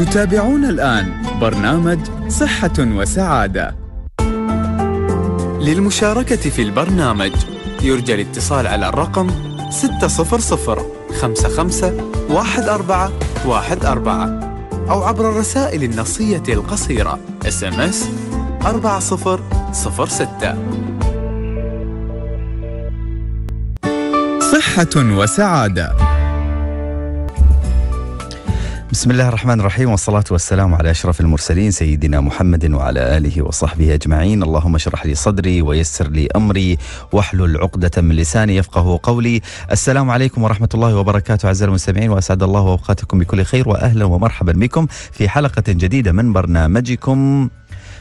تتابعون الآن برنامج صحة وسعادة. للمشاركة في البرنامج يرجى الاتصال على الرقم 600 55 14 14 أو عبر الرسائل النصية القصيرة SMS 4006 صحة وسعادة. بسم الله الرحمن الرحيم والصلاة والسلام على أشرف المرسلين سيدنا محمد وعلى آله وصحبه أجمعين. اللهم اشرح لي صدري ويسر لي أمري واحلل عقدة من لساني يفقه قولي. السلام عليكم ورحمة الله وبركاته أعزائي المستمعين وأسعد الله أوقاتكم بكل خير وأهلا ومرحبا بكم في حلقة جديدة من برنامجكم.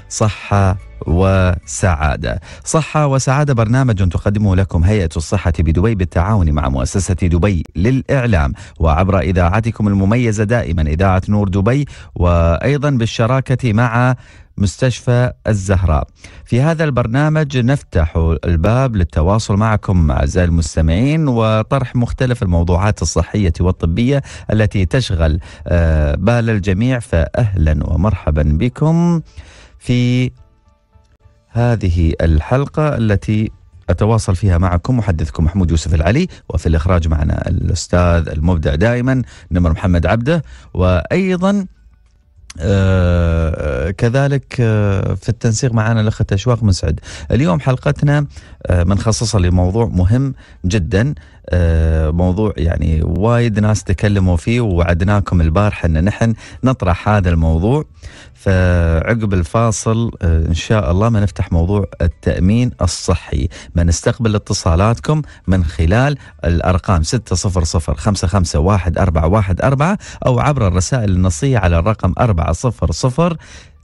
صحة وسعادة. صحة وسعادة برنامج تقدمه لكم هيئة الصحة بدبي بالتعاون مع مؤسسة دبي للإعلام. وعبر إذاعتكم المميزة دائما إذاعة نور دبي وأيضا بالشراكة مع مستشفى الزهراء. في هذا البرنامج نفتح الباب للتواصل معكم أعزائي المستمعين وطرح مختلف الموضوعات الصحية والطبية التي تشغل آه، بال الجميع. فاهلا ومرحبا بكم. في هذه الحلقة التي أتواصل فيها معكم محدثكم محمود يوسف العلي وفي الإخراج معنا الأستاذ المبدع دائما نمر محمد عبده وأيضا آه كذلك آه في التنسيق معنا الأخت أشواق مسعد اليوم حلقتنا آه بنخصصها لموضوع مهم جدا موضوع يعني وايد ناس تكلموا فيه ووعدناكم البارحة أن نحن نطرح هذا الموضوع. فعقب الفاصل آه إن شاء الله ما نفتح موضوع التأمين الصحي. ما نستقبل اتصالاتكم من خلال الأرقام 600 551414 أو عبر الرسائل النصية على الرقم 400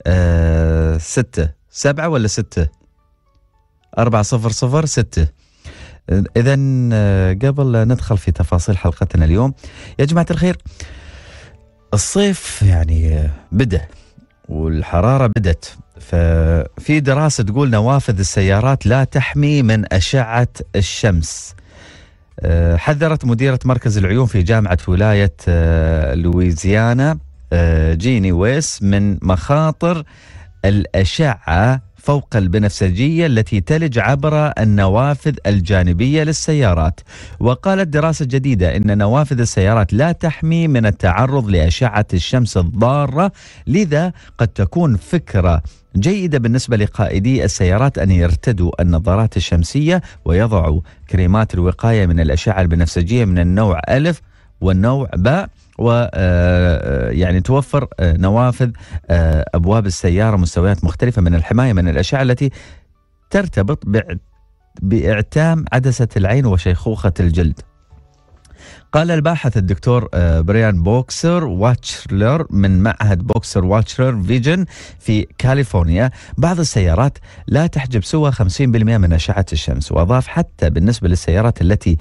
آه 6 7 ولا 6 400 6 إذا قبل ندخل في تفاصيل حلقتنا اليوم يا جماعة الخير الصيف يعني بدأ والحرارة بدت ففي دراسة تقول نوافذ السيارات لا تحمي من أشعة الشمس. حذرت مديرة مركز العيون في جامعة ولاية لويزيانا جيني ويس من مخاطر الأشعة فوق البنفسجية التي تلج عبر النوافذ الجانبية للسيارات. وقالت دراسة جديدة أن نوافذ السيارات لا تحمي من التعرض لأشعة الشمس الضارة لذا قد تكون فكرة جيدة بالنسبة لقائدي السيارات أن يرتدوا النظارات الشمسية ويضعوا كريمات الوقاية من الأشعة البنفسجية من النوع ألف والنوع باء. و يعني توفر نوافذ أبواب السيارة مستويات مختلفة من الحماية من الاشعه التي ترتبط بإعتام عدسة العين وشيخوخة الجلد. قال الباحث الدكتور بريان بوكسر واتشلر من معهد بوكسر واتشلر فيجن في كاليفورنيا بعض السيارات لا تحجب سوى 50% من أشعة الشمس وأضاف حتى بالنسبة للسيارات التي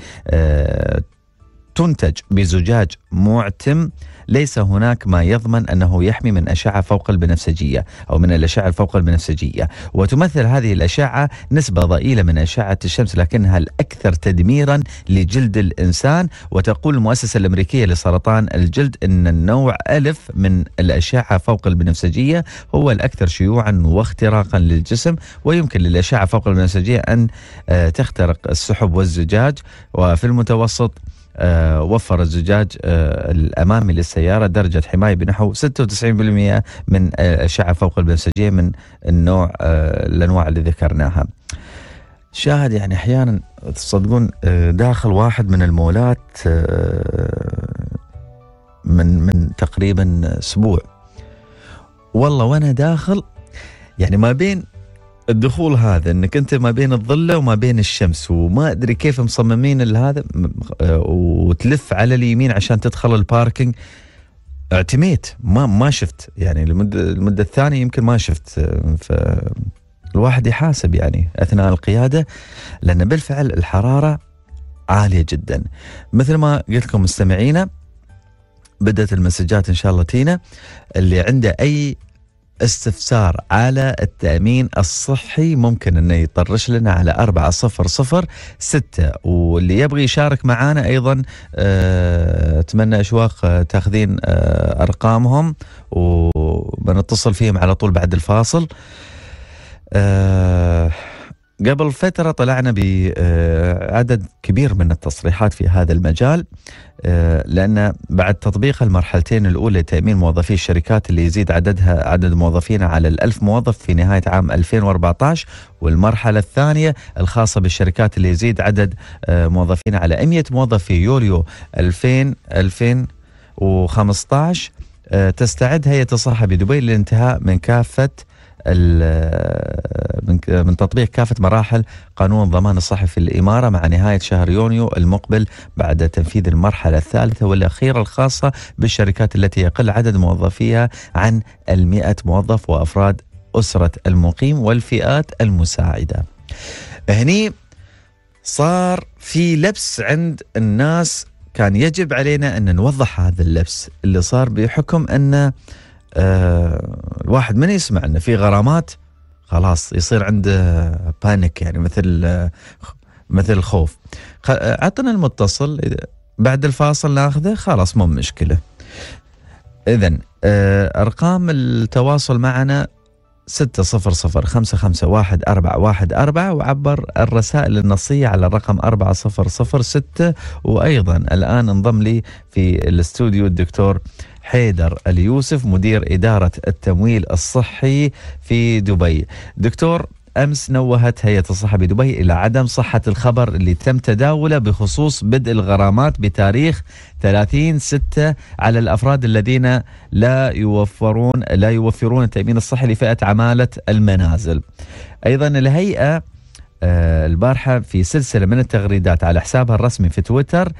تنتج بزجاج معتم ليس هناك ما يضمن أنه يحمي من أشعة فوق البنفسجية أو من الأشعة الفوق البنفسجية، وتمثل هذه الأشعة نسبة ضئيلة من أشعة الشمس لكنها الأكثر تدميرا لجلد الإنسان، وتقول المؤسسة الأمريكية لسرطان الجلد إن النوع ألف من الأشعة فوق البنفسجية هو الأكثر شيوعا واختراقا للجسم، ويمكن للأشعة فوق البنفسجية أن تخترق السحب والزجاج، وفي المتوسط آه وفر الزجاج آه الأمامي للسيارة درجة حماية بنحو 96% من الاشعه فوق البنفسجيه من النوع آه الأنواع اللي ذكرناها. شاهد يعني أحيانا تصدقون داخل واحد من المولات من من تقريبا أسبوع والله وأنا داخل يعني ما بين الدخول هذا إنك أنت ما بين الظلة وما بين الشمس وما أدري كيف مصممين هذا وتلف على اليمين عشان تدخل الباركينج اعتميت ما ما شفت يعني المده المده الثانية يمكن ما شفت فالواحد يحاسب يعني أثناء القيادة لأن بالفعل الحرارة عالية جدا. مثل ما قلت لكم مستمعينا بدأت المسجات إن شاء الله تينا اللي عنده أي استفسار على التأمين الصحي ممكن أنه يطرش لنا على أربعة صفر صفر ستة واللي يبغي يشارك معنا أيضا أه أتمنى أشواق آه، تاخذين أه أرقامهم وبنتصل فيهم على طول بعد الفاصل. أه قبل فترة طلعنا بعدد كبير من التصريحات في هذا المجال آه، لأن بعد تطبيق المرحلتين الأولى لتأمين موظفي الشركات اللي يزيد عددها عدد موظفينا على الألف موظف في نهاية عام 2014 والمرحلة الثانية الخاصة بالشركات اللي يزيد عدد آه، موظفينا على 100 موظف في يوليو 2000 2015 آه، تستعد هيئة الصحة بدبي للانتهاء من كافة من تطبيق كافة مراحل قانون الصحي في الإمارة مع نهاية شهر يونيو المقبل بعد تنفيذ المرحلة الثالثة والأخيرة الخاصة بالشركات التي يقل عدد موظفيها عن المئة موظف وأفراد أسرة المقيم والفئات المساعدة. هني صار في لبس عند الناس كان يجب علينا أن نوضح هذا اللبس اللي صار بحكم أن آه الواحد من يسمع أن في غرامات خلاص يصير عنده بانيك يعني مثل مثل الخوف عطنا المتصل بعد الفاصل ناخذه خلاص مو مشكلة. اذا آه، أرقام التواصل معنا ستة صفر صفر خمسة خمسة واحد أربعة واحد أربعة وعبر الرسائل النصية على الرقم أربعة صفر صفر ستة. وأيضا الآن انضم لي في الاستوديو الدكتور حيدر اليوسف مدير إدارة التمويل الصحي في دبي. دكتور أمس نوهت هيئة الصحة بدبي إلى عدم صحة الخبر اللي تم تداوله بخصوص بدء الغرامات بتاريخ 30 6 على الأفراد الذين لا يوفرون لا يوفرون التأمين الصحي لفئة عمالة المنازل. أيضا الهيئة آه، البارحة في سلسلة من التغريدات على حسابها الرسمي في تويتر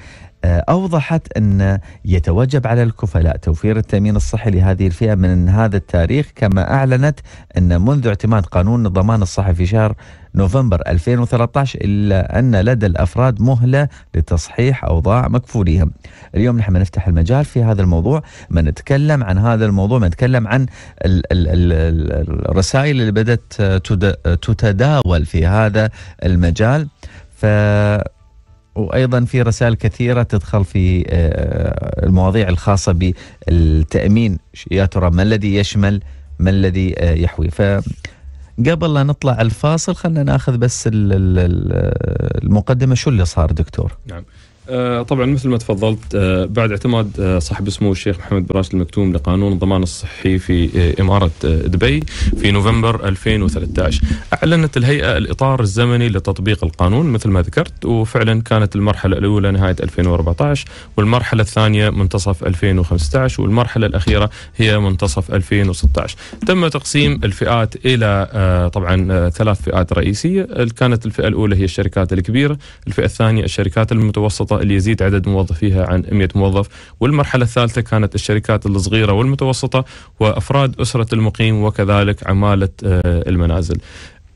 أوضحت أن يتوجب على الكفلاء توفير التأمين الصحي لهذه الفئة من هذا التاريخ كما أعلنت أن منذ اعتماد قانون الضمان الصحي في شهر نوفمبر 2013 إلا أن لدى الأفراد مهلة لتصحيح أوضاع مكفوليهم. اليوم نحن نفتح المجال في هذا الموضوع ما نتكلم عن هذا الموضوع ما نتكلم عن الرسائل اللي بدأت تتداول في هذا المجال. ف وأيضا في رسائل كثيرة تدخل في آه، المواضيع الخاصة بالتأمين. يا ترى ما الذي يشمل؟ ما الذي آه، يحوي؟ ف قبل لا نطلع الفاصل خلينا ناخذ بس المقدمة. شو اللي صار دكتور؟ نعم. طبعا مثل ما تفضلت آه، بعد اعتماد آه، صاحب سمو الشيخ محمد بن راشد المكتوم لقانون الضمان الصحي في إمارة دبي في نوفمبر 2013 أعلنت الهيئة الإطار الزمني لتطبيق القانون مثل ما ذكرت وفعلا كانت المرحلة الأولى نهاية 2014 والمرحلة الثانية منتصف 2015 والمرحلة الأخيرة هي منتصف 2016 تم تقسيم الفئات إلى طبعا ثلاث فئات رئيسية. كانت الفئة الأولى هي الشركات الكبيرة الفئة الثانية الشركات المتوسطة اللي يزيد عدد موظفيها عن 100 موظف. والمرحلة الثالثة كانت الشركات الصغيرة والمتوسطة وأفراد أسرة المقيم وكذلك عمالة آه، المنازل.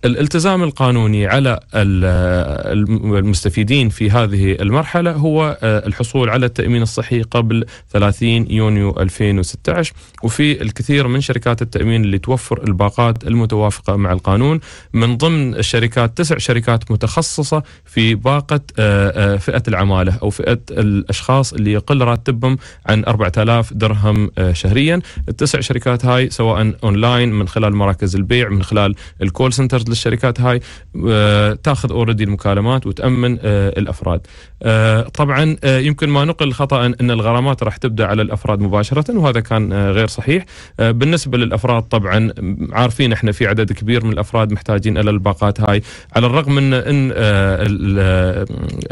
الالتزام القانوني على المستفيدين في هذه المرحلة هو آه، الحصول على التأمين الصحي قبل 30 يونيو 2016 وفي الكثير من شركات التأمين اللي توفر الباقات المتوافقة مع القانون. من ضمن الشركات تسع شركات متخصصة في باقة آه، آه، فئة العمالة أو فئة الأشخاص اللي يقل راتبهم عن 4000 درهم شهريا. التسع شركات هاي سواء أونلاين من خلال مراكز البيع من خلال ال call centers للشركات هاي آه، تاخذ already المكالمات وتأمن آه، الأفراد. آه، طبعا يمكن ما نقل خطا ان الغرامات راح تبدأ على الأفراد مباشرة وهذا كان غير صحيح. بالنسبة للأفراد طبعا عارفين إحنا في عدد كبير من الأفراد محتاجين إلى الباقات هاي على الرغم من إن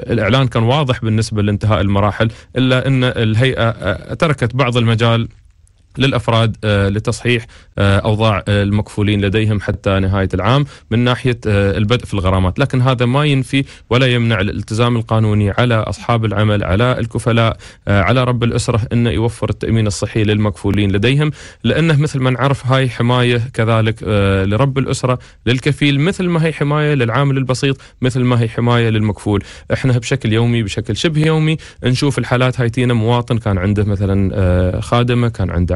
الإعلان كان واضح بالنسبة لانتهاء المراحل إلا إن الهيئة تركت بعض المجال للأفراد آه، لتصحيح آه، أوضاع آه، المكفولين لديهم حتى نهاية العام من ناحية البدء في الغرامات، لكن هذا ما ينفي ولا يمنع الالتزام القانوني على أصحاب العمل، على الكفلاء، على رب الأسرة انه يوفر التأمين الصحي للمكفولين لديهم، لأنه مثل ما نعرف هاي حماية كذلك لرب الأسرة، للكفيل مثل ما هي حماية للعامل البسيط، مثل ما هي حماية للمكفول، إحنا بشكل يومي بشكل شبه يومي نشوف الحالات هاي تينا مواطن كان عنده مثلا خادمة، كان عنده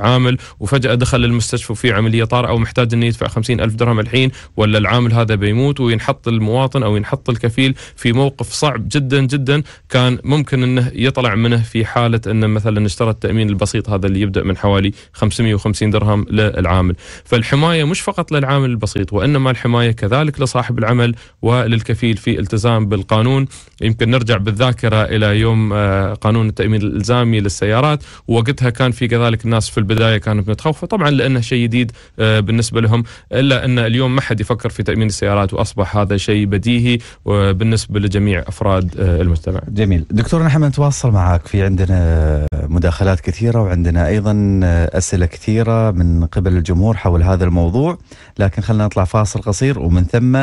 وفجأة دخل المستشفى وفي عملية طارئة أو محتاج إنه يدفع خمسين ألف درهم الحين ولا العامل هذا بيموت وينحط المواطن أو ينحط الكفيل في موقف صعب جدا جدا كان ممكن إنه يطلع منه في حالة إنه مثلا اشترى التأمين البسيط هذا اللي يبدأ من حوالي 550 درهم للعامل. فالحماية مش فقط للعامل البسيط وإنما الحماية كذلك لصاحب العمل وللكفيل في التزام بالقانون. يمكن نرجع بالذاكرة إلى يوم آه، قانون التأمين الإلزامي للسيارات. ووقتها كان في كذلك الناس في البداية كانت متخوفه طبعا لأنه شيء جديد آه، بالنسبة لهم إلا أن اليوم ما حد يفكر في تأمين السيارات وأصبح هذا شيء بديهي آه، بالنسبة لجميع أفراد آه، المجتمع. جميل. دكتور نحن نتواصل معك. في عندنا مداخلات كثيرة وعندنا أيضا أسئلة كثيرة من قبل الجمهور حول هذا الموضوع. لكن خلينا نطلع فاصل قصير ومن ثم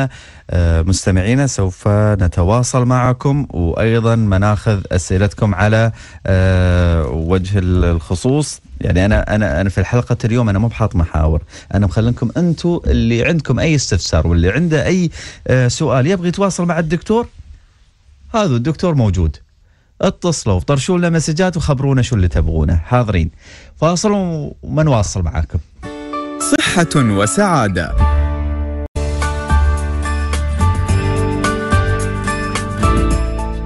آه، مستمعينا سوف نتواصل معكم. وأيضا مناخذ أسئلتكم على آه، وجه الخصوص. يعني أنا أنا أنا في الحلقة اليوم أنا مو بحاط محاور. أنا مخلينكم أنتم اللي عندكم أي استفسار واللي عنده أي آه، سؤال يبغى يتواصل مع الدكتور هذا الدكتور موجود. اتصلوا وطرشوا لنا مسجات وخبرونا شو اللي تبغونه. حاضرين. فاصل ومنواصل معاكم. صحة وسعادة.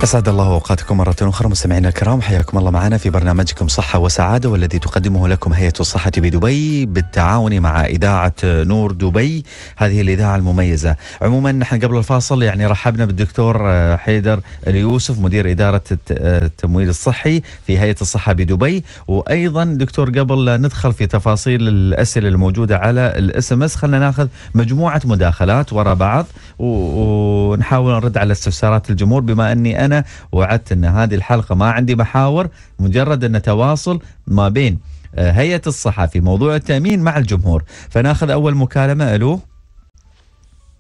أسعد الله أوقاتكم مرة أخرى مستمعينا الكرام. حياكم الله معنا في برنامجكم صحة وسعادة والذي تقدمه لكم هيئة الصحة بدبي بالتعاون مع إذاعة نور دبي. هذه الإذاعة المميزة. عموما نحن قبل الفاصل يعني رحبنا بالدكتور آه، حيدر اليوسف مدير إدارة آه، التمويل الصحي في هيئة الصحة بدبي. وأيضا دكتور قبل لا ندخل في تفاصيل الأسئلة الموجودة على الإس إم إس خلينا نأخذ مجموعة مداخلات وراء بعض ونحاول نرد على استفسارات الجمهور. بما أني أنا وعدت أن هذه الحلقة ما عندي محاور مجرد أن تواصل ما بين آه، هيئة الصحة في موضوع التأمين مع الجمهور. فناخذ أول مكالمة. ألو؟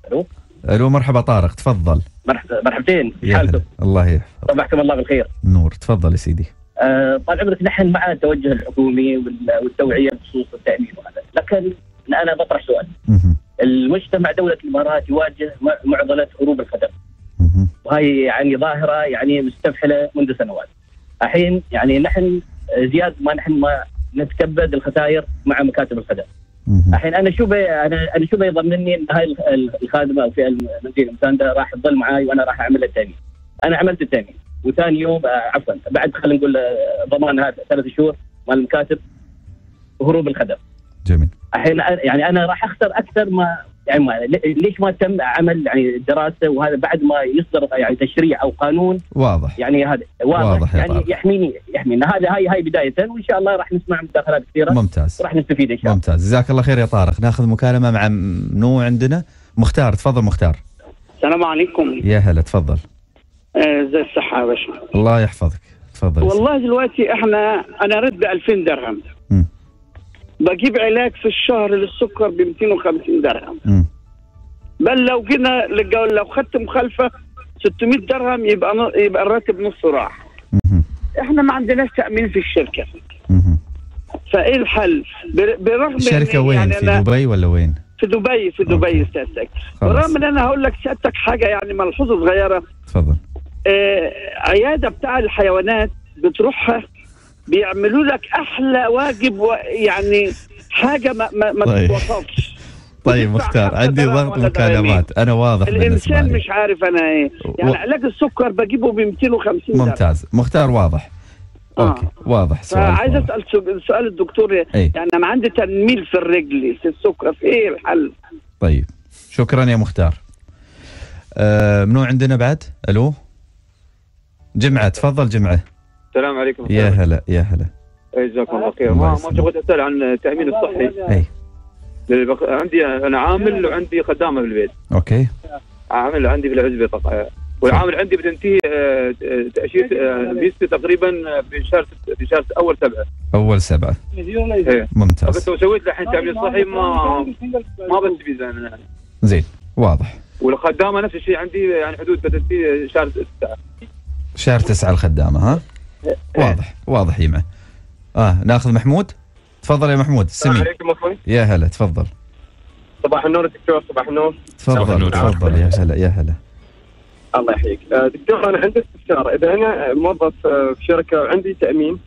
ألو؟ ألو مرحبا طارق تفضل. مرحبا مرحبتين حالكم؟ الله يحفظ صبحكم الله بالخير. نور تفضل يا سيدي. آه، طال عمرك نحن مع التوجه الحكومي وال- والتوعية بخصوص التأمين وهذا. لكن أنا بطرح سؤال. المجتمع دولة الإمارات يواجه مع- معضلة هروب الخدم. وهي يعني ظاهرة يعني مستفحله منذ سنوات الحين يعني نحن زياد ما نحن ما نتكبد الخسائر مع مكاتب الخدم. الحين أنا شو بي أنا أنا شو بيضمنني إن هاي الخ- ال- الخادمة أو في المنزل المسانده راح تظل معي وأنا راح أعمل التأمين. أنا عملت التأمين وثاني يوم آه، عفوا بعد خلينا نقول آه، ضمان هذا ثلاث شهور مال المكاتب هروب الخدم. جميل الحين يعني أنا راح أخسر أكثر ما يعني ليش ما تم عمل يعني دراسة وهذا بعد ما يصدر يعني تشريع أو قانون؟ واضح. يعني هذا واضح, واضح يعني طارق. يحميني يحمينا هذا هاي هاي بداية وإن شاء الله راح نسمع مداخلات كثيرة. ممتاز. وراح نستفيد إن شاء الله. ممتاز. جزاك الله خير يا طارق. ناخذ مكالمة مع منو عندنا. مختار تفضل مختار. السلام عليكم. يا هلا تفضل. آه، زي الصحة يا باشا. الله يحفظك. تفضل. والله دلوقتي إحنا أنا رد ب 2000 درهم. بجيب علاج في الشهر للسكر ب 250 درهم. بل لو جينا للجو- لو خدت مخالفة 600 درهم يبقى ن- يبقى الراتب نصه راح. إحنا ما عندناش تأمين في الشركة مهم. فإيه الحل بر- برغم الشركة إن وين يعني في أنا دبي ولا وين في دبي في. دبي سيادتك. برغم إن أنا هقول لك سيادتك حاجة يعني ملحوظة صغيرة تفضل آه، عيادة بتاع الحيوانات بتروحها بيعملوا لك أحلى واجب و- يعني حاجة ما ما, ما طيب. تتوصفش طيب مختار عندي ضغط مكالمات. أنا واضح الإنسان مش عارف أنا إيه. يعني و- علاج السكر بجيبه ب 250 درهم. ممتاز. مختار واضح. آه. okay واضح سؤال واضح. أسأل سؤال الدكتور. اي يعني أنا عندي تنميل في الرجل في السكر في إيه الحل؟ طيب شكرا يا مختار. آه منو عندنا بعد؟ ألو؟ جمعة تفضل جمعة. السلام عليكم. يا هلا يا هلا. جزاكم الله خير. ما. تبغى تسال عن التأمين الصحي. أي. للبق- عندي أنا عامل وعندي خدامة في البيت okay. عامل عندي في العزبه طبعا والعامل عندي بتنتهي آه، آه، تاشيره آه، فيزتي تقريبا في شهر في شهر أول سبعة. أول سبعة. إيه. ممتاز. بس لو سويت الحين تأمين صحي ما ما بس فيزا أنا يعني زين واضح. والخدامة نفس الشيء عندي يعني حدود بتنتهي شهر تسعة. شهر تسعة الخدامة ها؟ واضح واضح يمه آه ناخذ محمود. تفضل يا محمود السلام سمي. عليكم أخوي. يا هلا تفضل. صباح النور دكتور صباح النور. تفضل. تفضل يا هلا يا هلا. الله يحييك. آه، دكتور أنا عندي استفسار. إذا أنا موظف آه، في شركة وعندي تأمين.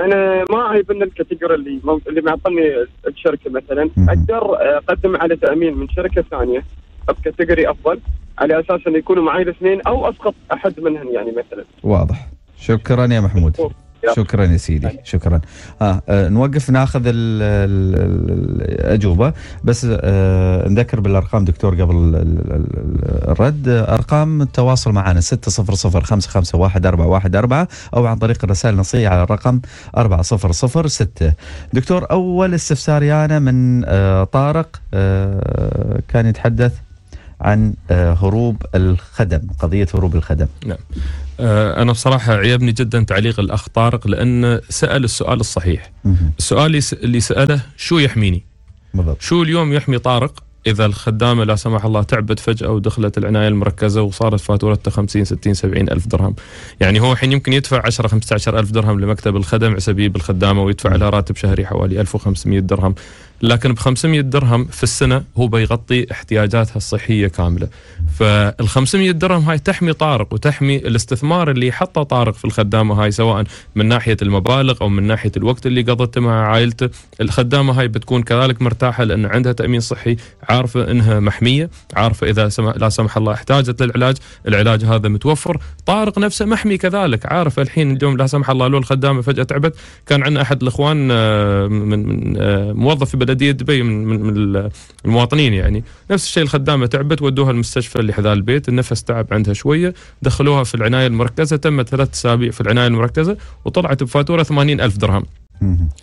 أنا ما أعرف إن الكاتيجوري اللي مو- اللي معطني الشركة مثلا. أقدر أقدم على تأمين من شركة ثانية بكاتيجوري أفضل على أساس انه يكونوا معي الاثنين أو أسقط أحد منهم يعني مثلا. واضح. شكرا يا محمود. شكرا. يا سيدي. شكرا. آه آه نوقف ناخذ ال- ال- ال- الاجوبه بس آه نذكر بالأرقام دكتور قبل ال- ال- ال- الرد. أرقام التواصل معنا 600 أو عن طريق الرسائل النصية على الرقم 4006 دكتور أول استفسار يانا من آه طارق آه كان يتحدث عن آه هروب الخدم قضية هروب الخدم. آه، أنا بصراحة عجبني جدا تعليق الأخ طارق لأنه سأل السؤال الصحيح. السؤال اللي س- اللي سأله شو يحميني؟ بالضبط. شو اليوم يحمي طارق؟ إذا الخدامة لا سمح الله تعبت فجأة ودخلت العناية المركزة وصارت فاتورتها 50 60 70 ألف درهم. يعني هو الحين يمكن يدفع 10 15 ألف درهم لمكتب الخدم على سبيل الخدامة ويدفع لها راتب شهري حوالي 1500 درهم. لكن ب 500 درهم في السنة هو بيغطي احتياجاتها الصحية كاملة. فال 500 درهم هاي تحمي طارق وتحمي الاستثمار اللي حطه طارق في الخدامة هاي سواء من ناحية المبالغ أو من ناحية الوقت اللي قضته مع عائلته. الخدامة هاي بتكون كذلك مرتاحة لأن عندها تأمين صحي عارفة إنها محمية عارفة إذا سمح لا سمح الله احتاجت للعلاج العلاج هذا متوفر. طارق نفسه محمي كذلك عارف الحين اليوم لا سمح الله لو الخدامة فجأة تعبت. كان عندنا أحد الإخوان آه، من من آه، موظف في بلديه دبي من من المواطنين يعني نفس الشيء الخدامة تعبت ودوها المستشفى اللي حذاء البيت النفس تعب عندها شوية دخلوها في العناية المركزة تمت ثلاث أسابيع في العناية المركزة وطلعت بفاتورة 80 ألف درهم.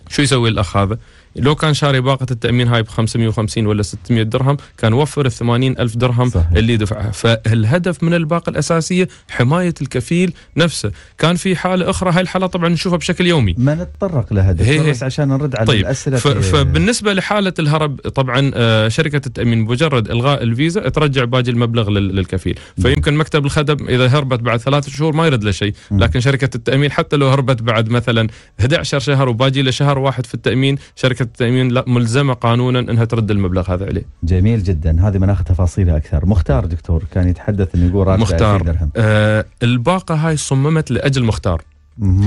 شو يسوي الأخ هذا؟ لو كان شاري باقة التأمين هاي ب 550 ولا 600 درهم كان وفر ال 80 ألف درهم صحيح. اللي دفعها فالهدف من الباقة الأساسية حماية الكفيل نفسه. كان في حالة أخرى هاي الحالة طبعا نشوفها بشكل يومي. ما نتطرق لها بس عشان نرد على طيب الأسئلة ف- في- فبالنسبة لحالة الهرب طبعا آه، شركة التأمين مجرد إلغاء الفيزا ترجع باقي المبلغ لل- للكفيل. فيمكن مكتب الخدم إذا هربت بعد ثلاثة شهور ما يرد له شيء. لكن شركة التأمين حتى لو هربت بعد مثلا 11 شهر وباقي له شهر واحد في التأمين شركة التامين لا ملزمة قانونا إنها ترد المبلغ هذا عليه. جميل جدا. هذه بناخذ تفاصيلها أكثر. مختار دكتور كان يتحدث إنه يقول راتب 2000 مختار درهم. آه الباقة هاي صممت لأجل مختار.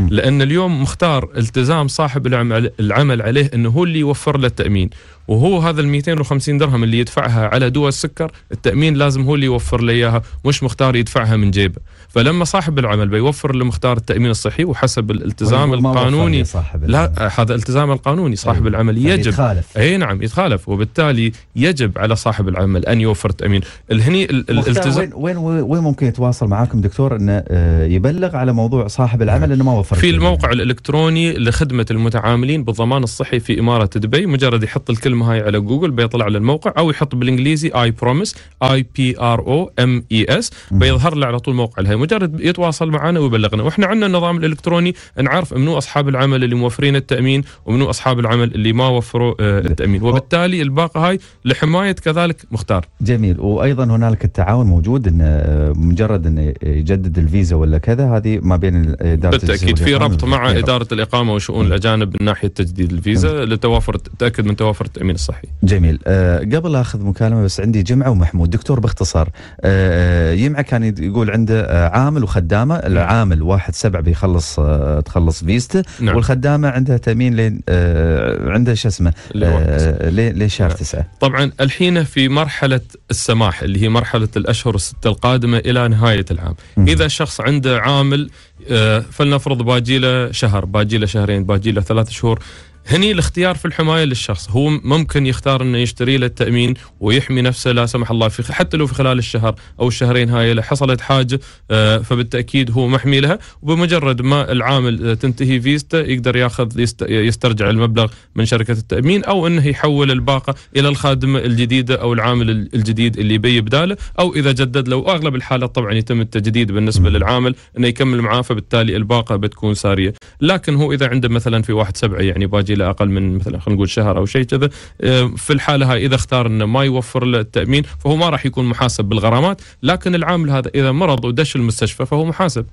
لأن اليوم مختار التزام صاحب العمل, العمل عليه إنه هو اللي يوفر له التأمين. وهو هذا ال 250 درهم اللي يدفعها على دواء السكر التأمين لازم هو اللي يوفر له إياها مش مختار يدفعها من جيبه. فلما صاحب العمل بيوفر لمختار التأمين الصحي وحسب الالتزام القانوني. صاحب لا. هذا التزام القانوني صاحب أيوة. العمل يعني يجب. يتخالف. اي نعم يتخالف. وبالتالي يجب على صاحب العمل أن يوفر تامين الهني الالتزام وين وين وين ممكن يتواصل معاكم دكتور إنه آه، يبلغ على موضوع صاحب العمل إنه ما وفر في؟ الموقع الإلكتروني لخدمة المتعاملين بالضمان الصحي في إمارة دبي مجرد يحط الكلمة هاي على جوجل بيطلع على الموقع أو يحط بالإنجليزي iPROMeS I P R O M E S بيظهر له على طول موقع الهي مجرد يتواصل معنا ويبلغنا. وإحنا عندنا النظام الإلكتروني نعرف منو أصحاب العمل اللي موفرين التأمين ومنو أصحاب العمل اللي ما وفروا آه، التأمين. وبالتالي الباقة هاي لحماية كذلك مختار. جميل. وأيضا هنالك التعاون موجود انه آه، مجرد انه يجدد الفيزا ولا كذا هذه ما بين إدارة بالتأكيد في ربط مع. إدارة الإقامة وشؤون الأجانب من ناحية تجديد الفيزا لتوافر تأكد من توافر التامين الصحي جميل. أه قبل آخذ مكالمة بس عندي جمعة ومحمود. دكتور باختصار أه يمعة كان يقول عنده آه، عامل وخدامة. العامل واحد سبع بيخلص أه تخلص فيزته نعم. والخدامة عندها تأمين لين أه عنده شو اسمه اللي هو أه لين لين شهر نعم. تسعة. طبعا الحين في مرحلة السماح اللي هي مرحلة الأشهر الستة القادمة إلى نهاية العام. مم. إذا شخص عنده عامل آه، فلنفرض باجي له شهر باجي له شهرين باجي له ثلاث شهور هني الاختيار في الحماية للشخص. هو ممكن يختار إنه يشتري له التأمين ويحمي نفسه لا سمح الله في حتى لو في خلال الشهر أو الشهرين هاي حصلت حاجة آه، فبالتأكيد هو محمي لها. وبمجرد ما العامل آه، تنتهي فيزته يقدر ياخذ يست- يسترجع المبلغ من شركة التأمين أو إنه يحول الباقة إلى الخادمه الجديدة أو العامل الجديد اللي بي بداله. أو إذا جدد له وأغلب الحالات طبعا يتم التجديد بالنسبة للعامل إنه يكمل معاه فبالتالي الباقة بتكون سارية. لكن هو إذا عنده مثلا في واحد سبعة يعني باجي له أقل من مثلا خلينا نقول شهر أو شيء كذا آه، في الحالة هاي إذا اختار إنه ما يوفر له التأمين فهو ما راح يكون محاسب بالغرامات لكن العامل هذا إذا مرض ودش المستشفى فهو محاسب.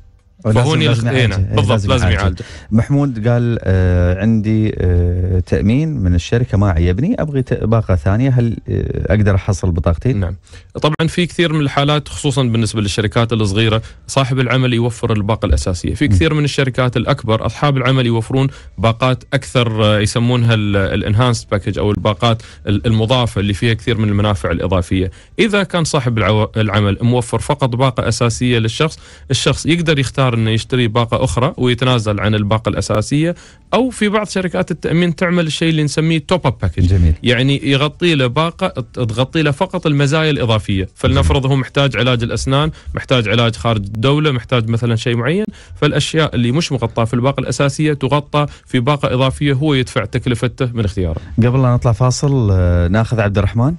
فهون لازم يعالجه. نعم. بالضبط لازم لازم يعالجه. محمود قال آه عندي آه تأمين من الشركة ما عيبني. أبغي باقة ثانية. هل آه أقدر أحصل بطاقتين؟ نعم. طبعا في كثير من الحالات خصوصا بالنسبة للشركات الصغيرة صاحب العمل يوفر الباقة الأساسية. في كثير من الشركات الأكبر أصحاب العمل يوفرون باقات أكثر آه، يسمونها الانهانسد باكج أو الباقات ال- المضافة اللي فيها كثير من المنافع الإضافية. إذا كان صاحب العمل موفر فقط باقة أساسية للشخص الشخص يقدر يختار إنه يشتري باقة أخرى ويتنازل عن الباقة الأساسية أو في بعض شركات التأمين تعمل الشيء اللي نسميه top up package جميل. يعني يغطي له باقة تغطي له فقط المزايا الإضافية، فلنفرض هو محتاج علاج الأسنان، محتاج علاج خارج الدولة، محتاج مثلا شيء معين، فالأشياء اللي مش مغطاة في الباقة الأساسية تغطى في باقة إضافية هو يدفع تكلفته من اختياره. قبل لا نطلع فاصل آه ناخذ عبد الرحمن.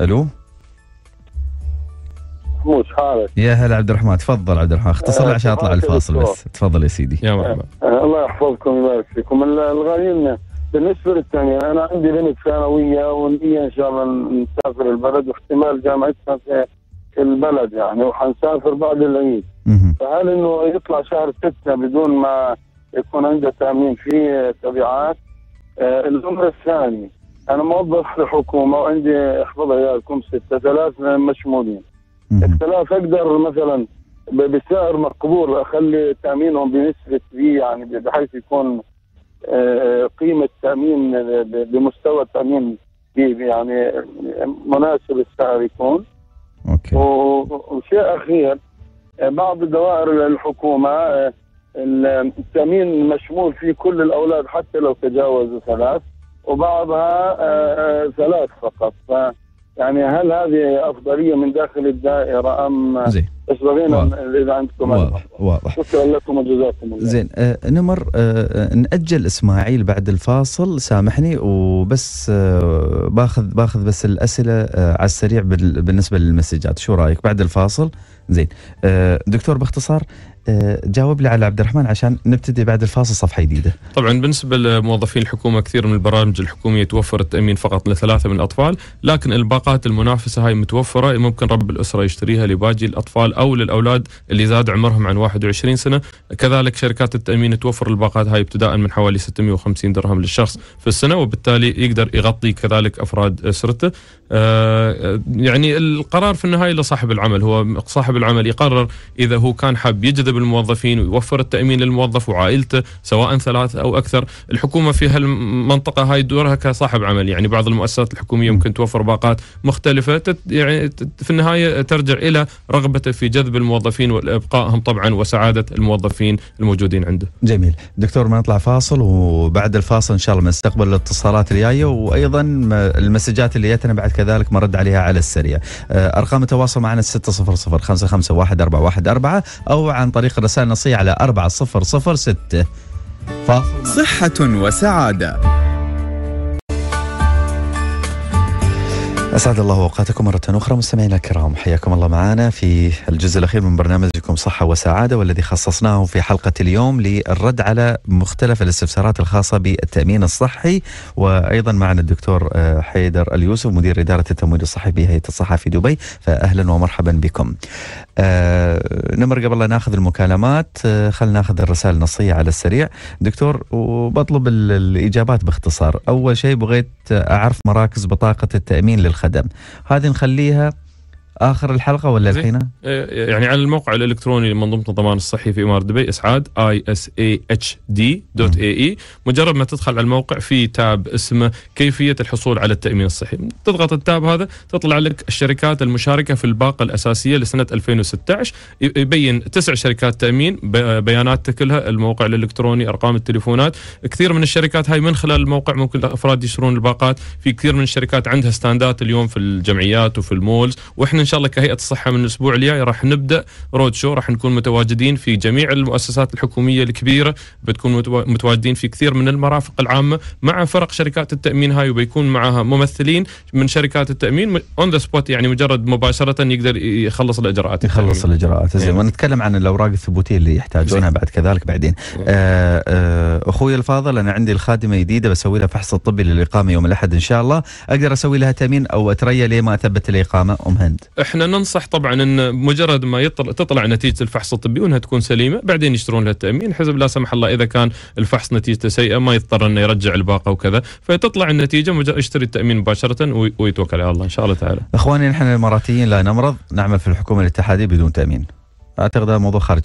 ألو؟ محمود حالك يا هلا عبد الرحمن تفضل عبد الرحمن اختصر لي عشان اطلع تفضل الفاصل. بس تفضل يا سيدي يا مرحبا. آه، الله يحفظكم ويبارك فيكم ال- الغاليين بالنسبة للثانية أنا عندي بنت ثانوية ونية إن شاء الله نسافر البلد واحتمال جامعتها في في البلد يعني وحنسافر بعد العيد. فهل إنه يطلع شهر ستة بدون ما يكون عنده تأمين فيه تبعات آه الأمر الثاني أنا موظف في الحكومة وعندي احفظها إياكم 6000 مشمولين مهم. اختلاف أقدر مثلا بسعر مقبول أخلي تامينهم بنسبة بي يعني بحيث يكون آه، قيمة تامين بمستوى التأمين بي يعني مناسب السعر يكون. أوكي. وشيء أخير آه، بعض دوائر الحكومة آه، التأمين مشمول فيه كل الأولاد حتى لو تجاوزوا ثلاث وبعضها ثلاث فقط. يعني هل هذه أفضلية من داخل الدائرة أم زين. إذا عندكم واضح. واضح. شكرا لكم وجزاكم الله. زين آه نمر آه نأجل إسماعيل بعد الفاصل. سامحني وبس آه باخذ باخذ بس الأسئلة آه على السريع بال- بالنسبة للمسجات. شو رأيك؟ بعد الفاصل. زين آه دكتور باختصار آه جاوب لي على عبد الرحمن عشان نبتدي بعد الفاصل صفحة جديدة. طبعا بالنسبة لموظفين الحكومة كثير من البرامج الحكومية توفر التأمين فقط لثلاثة من الأطفال، لكن الباقات المنافسة هاي متوفرة. ممكن رب الأسرة يشتريها لباقي الأطفال أو للأولاد اللي زاد عمرهم عن 21 سنة، كذلك شركات التأمين توفر الباقات هاي ابتداء من حوالي 650 درهم للشخص في السنة وبالتالي يقدر يغطي كذلك أفراد أسرته. آه يعني القرار في النهاية لصاحب العمل هو صاحب العمل يقرر إذا هو كان حاب يجذب الموظفين ويوفر التأمين للموظف وعائلته سواء ثلاثة أو أكثر، الحكومة في هالمنطقة هاي دورها كصاحب عمل. يعني بعض المؤسسات الحكومية ممكن توفر باقات مختلفة. تت يعني في النهاية ترجع إلى رغبته في جذب الموظفين وإبقائهم طبعا وسعادة الموظفين الموجودين عنده. جميل. دكتور ما نطلع فاصل وبعد الفاصل إن شاء الله بنستقبل الاتصالات الجاية وأيضا المسجات اللي جتنا بعد كذلك مرد عليها على السريع. أرقام التواصل معنا 600 551414 أو عن طريق الرسائل النصية على 4006 فاصل صحة وسعادة. أسعد الله أوقاتكم مرة أخرى مستمعينا الكرام. حياكم الله معنا في الجزء الأخير من برنامجكم صحة وسعادة والذي خصصناه في حلقة اليوم للرد على مختلف الاستفسارات الخاصة بالتأمين الصحي. وأيضا معنا الدكتور آه، حيدر اليوسف مدير إدارة التمويل الصحي بهيئة الصحة في دبي. فاهلا ومرحبا بكم. آه، نمر قبل لا ناخذ المكالمات آه، خلينا ناخذ الرسائل النصية على السريع. دكتور وبطلب ال- الإجابات باختصار. أول شيء بغيت أعرف مراكز بطاقة التأمين للخدم. هذه نخليها آخر الحلقة ولا. الحين؟ يعني على الموقع الإلكتروني لمنظومة الضمان الصحي في إمارة دبي إسعاد I S A H D dot A E مجرد ما تدخل على الموقع في tab اسمه كيفية الحصول على التأمين الصحي. تضغط ال tab هذا تطلع لك الشركات المشاركة في الباقة الأساسية لسنة 2016 ي- يبين تسع شركات تأمين بياناتها كلها الموقع الإلكتروني أرقام التليفونات. كثير من الشركات هاي من خلال الموقع ممكن الأفراد يشترون الباقات. في كثير من الشركات عندها stand ات اليوم في الجمعيات وفي ال malls. وإحنا إن شاء الله كهيئة الصحة من الأسبوع الجاي راح نبدأ road show راح نكون متواجدين في جميع المؤسسات الحكومية الكبيرة. بتكون متوا- متواجدين في كثير من المرافق العامة مع فرق شركات التأمين هاي وبيكون معها ممثلين من شركات التأمين on the spot يعني مجرد مباشرة يقدر يخلص الإجراءات يخلص. الإجراءات. زين نعم. ونتكلم عن الأوراق الثبوتية اللي يحتاجونها بعد كذلك بعدين. آه آه أخوي الفاضل أنا عندي الخادمة جديدة بسوي لها فحص الطبي للإقامة يوم الأحد إن شاء الله. أقدر أسوي لها تأمين أو أتريا ليه ما أثبت الإقامة؟ أم هند. إحنا ننصح طبعا إن مجرد ما يطلع تطلع نتيجة الفحص الطبي وإنها تكون سليمة بعدين يشترون لها التأمين. حسب لا سمح الله إذا كان الفحص نتيجته سيئة ما يضطر إنه يرجع الباقة وكذا. فتطلع النتيجة يشتري التأمين مباشرة وي- ويتوكل على الله إن شاء الله تعالى. إخواني نحن الإماراتيين لا نمرض نعمل في الحكومة الاتحادية بدون تأمين. أعتقد هذا موضوع خارج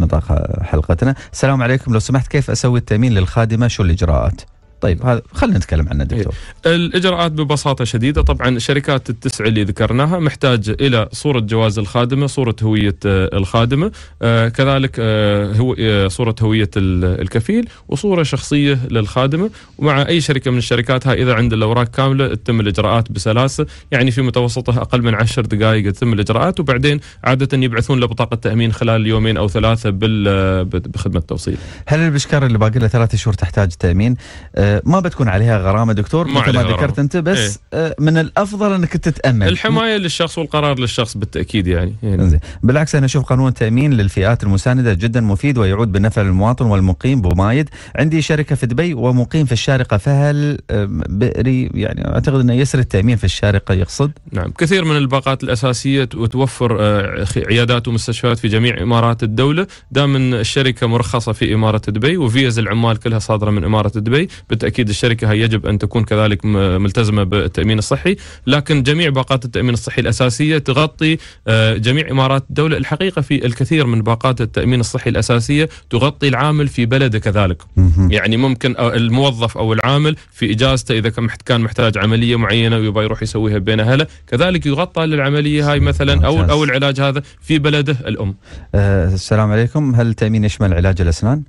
نطاق حلقتنا. السلام عليكم. لو سمحت كيف أسوي التأمين للخادمة؟ شو الإجراءات؟ طيب هذا خلينا نتكلم عنه دكتور. الإجراءات ببساطة شديدة طبعا شركات التسع اللي ذكرناها محتاج إلى صورة جواز الخادمة صورة هوية آه، الخادمة آه، كذلك آه، هو صورة هوية ال- الكفيل وصورة شخصية للخادمة. ومع أي شركة من الشركات هاي إذا عند الأوراق كاملة تتم الإجراءات بسلاسة يعني في متوسطها أقل من عشر دقائق تتم الإجراءات. وبعدين عادة يبعثون له بطاقه تأمين خلال يومين أو ثلاثة بخدمة التوصيل هل البشكار اللي باقي له ثلاثة شهور تحتاج تأمين؟ آه، ما بتكون عليها غرامة دكتور ما مثل ما ذكرت. أنت بس آه، من الأفضل أنك تتامن الحماية للشخص والقرار للشخص بالتأكيد يعني, يعني. بالعكس أنا أشوف قانون التأمين للفئات المساندة جدا مفيد ويعود بالنفع للمواطن والمقيم بمايد عندي شركة في دبي ومقيم في الشارقة فهل آه، بئري يعني أعتقد إنه يسري التأمين في الشارقة يقصد؟ نعم. كثير من الباقات الأساسية وتوفر آه، عيادات ومستشفيات في جميع إمارات الدولة. دام أن الشركة مرخصة في إمارة دبي وفيز العمال كلها صادرة من إمارة دبي بالتأكيد الشركة هي يجب أن تكون كذلك م- ملتزمة بالتأمين الصحي لكن جميع باقات التأمين الصحي الأساسية تغطي آه، جميع إمارات الدولة الحقيقة في الكثير من باقات التأمين الصحي الأساسية تغطي العامل في بلده كذلك. يعني ممكن الموظف أو العامل في إجازته إذا كان محت- كان محتاج عملية معينة ويبغى يروح يسويها بين أهله كذلك يغطى للعملية هاي مثلا أو. أو العلاج هذا في بلده الأم. آه، السلام عليكم. هل التامين يشمل علاج الأسنان؟